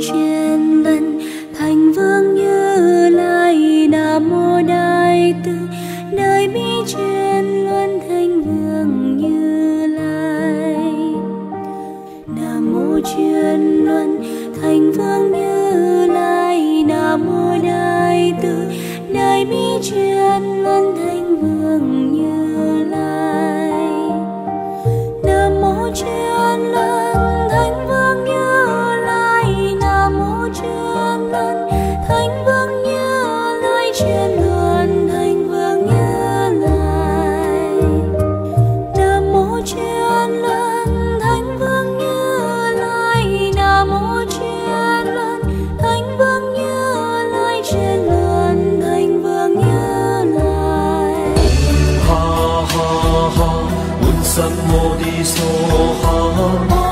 chuyên ngân thành vương như lai đà mô đại từ nơi bi chuyên luân thành vương như lai. Nam mô chuyên luân, thành vương như lai đà mô đại từ đời bi chuyên luân thành vương như lai. Nam mô chuyên luân. 什么的所好。